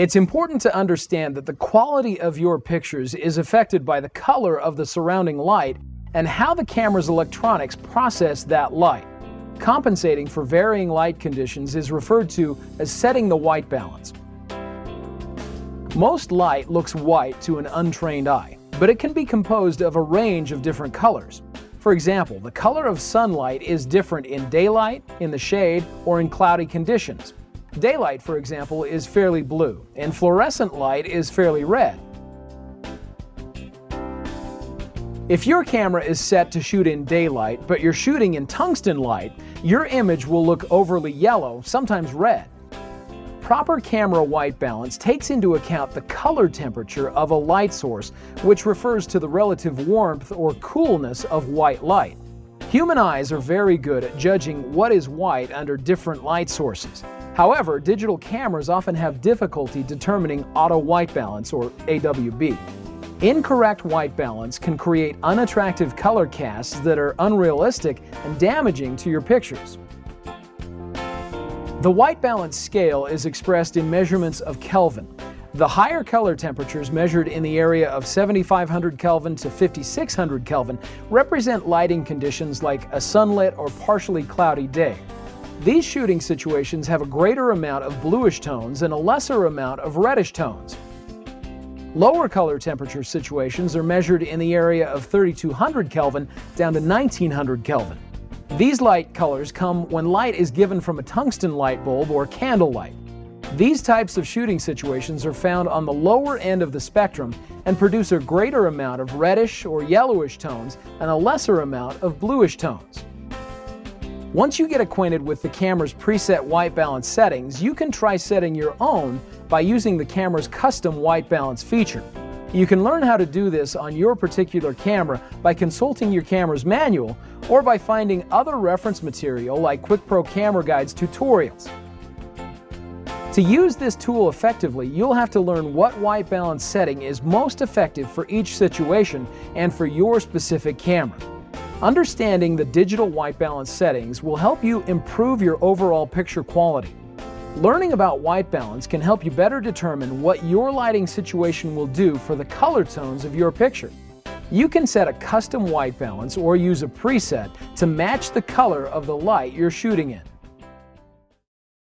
It's important to understand that the quality of your pictures is affected by the color of the surrounding light and how the camera's electronics process that light. Compensating for varying light conditions is referred to as setting the white balance. Most light looks white to an untrained eye, but it can be composed of a range of different colors. For example, the color of sunlight is different in daylight, in the shade, or in cloudy conditions. Daylight, for example, is fairly blue, and fluorescent light is fairly red. If your camera is set to shoot in daylight, but you're shooting in tungsten light, your image will look overly yellow, sometimes red. Proper camera white balance takes into account the color temperature of a light source, which refers to the relative warmth or coolness of white light. Human eyes are very good at judging what is white under different light sources. However, digital cameras often have difficulty determining auto white balance or AWB. Incorrect white balance can create unattractive color casts that are unrealistic and damaging to your pictures. The white balance scale is expressed in measurements of Kelvin. The higher color temperatures measured in the area of 7500 Kelvin to 5600 Kelvin represent lighting conditions like a sunlit or partially cloudy day. These shooting situations have a greater amount of bluish tones and a lesser amount of reddish tones. Lower color temperature situations are measured in the area of 3200 Kelvin down to 1900 Kelvin. These light colors come when light is given from a tungsten light bulb or candle light. These types of shooting situations are found on the lower end of the spectrum and produce a greater amount of reddish or yellowish tones and a lesser amount of bluish tones. Once you get acquainted with the camera's preset white balance settings, you can try setting your own by using the camera's custom white balance feature. You can learn how to do this on your particular camera by consulting your camera's manual or by finding other reference material like QuickPro Camera Guide's tutorials. To use this tool effectively, you'll have to learn what white balance setting is most effective for each situation and for your specific camera. Understanding the digital white balance settings will help you improve your overall picture quality. Learning about white balance can help you better determine what your lighting situation will do for the color tones of your picture. You can set a custom white balance or use a preset to match the color of the light you're shooting in.